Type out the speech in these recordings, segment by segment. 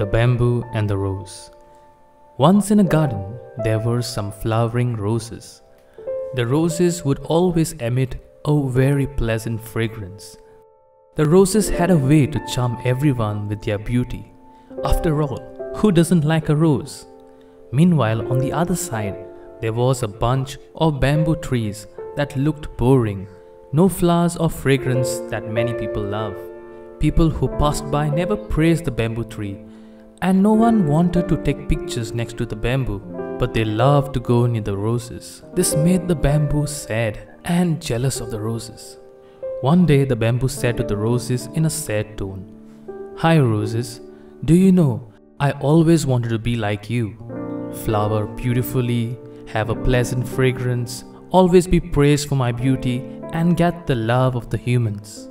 The Bamboo and the Rose. Once in a garden, there were some flowering roses. The roses would always emit a very pleasant fragrance. The roses had a way to charm everyone with their beauty. After all, who doesn't like a rose? Meanwhile, on the other side, there was a bunch of bamboo trees that looked boring, no flowers or fragrance that many people love. People who passed by never praised the bamboo tree, and no one wanted to take pictures next to the bamboo, but they loved to go near the roses. This made the bamboo sad and jealous of the roses. One day, the bamboo said to the roses in a sad tone, Hi, roses, do you know, I always wanted to be like you. Flower beautifully, have a pleasant fragrance, always be praised for my beauty, and get the love of the humans.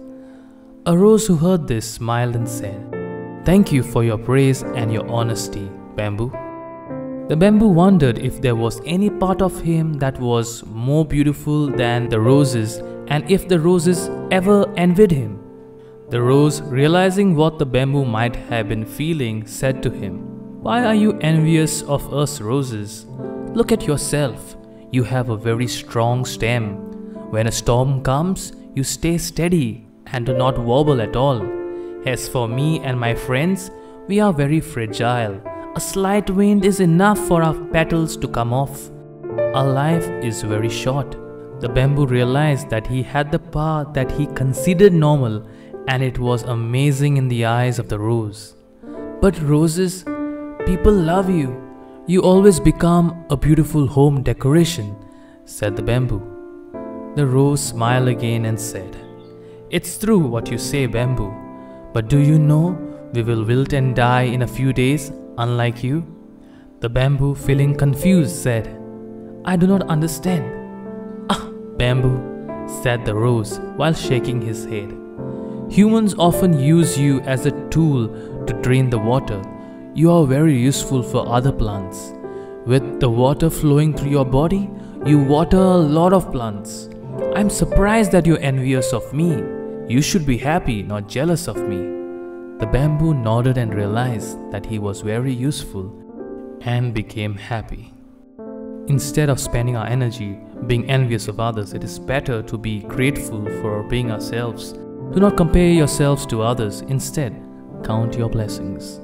A rose who heard this smiled and said, Thank you for your praise and your honesty, Bamboo. The bamboo wondered if there was any part of him that was more beautiful than the roses and if the roses ever envied him. The rose, realizing what the bamboo might have been feeling, said to him, Why are you envious of us roses? Look at yourself. You have a very strong stem. When a storm comes, you stay steady and do not wobble at all. As for me and my friends, we are very fragile. A slight wind is enough for our petals to come off. Our life is very short. The bamboo realized that he had the power that he considered normal and it was amazing in the eyes of the rose. But roses, people love you. You always become a beautiful home decoration, said the bamboo. The rose smiled again and said, It's true what you say, bamboo, but do you know we will wilt and die in a few days, unlike you? The bamboo, feeling confused, said, I do not understand. Ah, bamboo, said the rose while shaking his head. Humans often use you as a tool to drain the water. You are very useful for other plants. With the water flowing through your body, you water a lot of plants. I'm surprised that you're envious of me. You should be happy, not jealous of me. The bamboo nodded and realized that he was very useful and became happy. Instead of spending our energy being envious of others, it is better to be grateful for being ourselves do not compare yourselves to others. Instead, count your blessings.